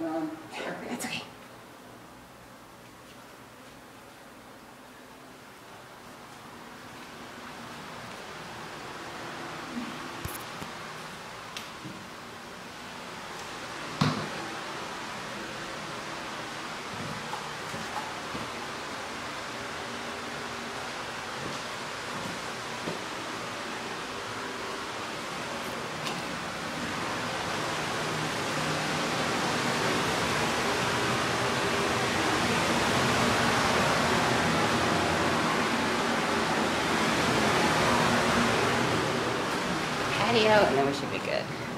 going patio and then we should be good.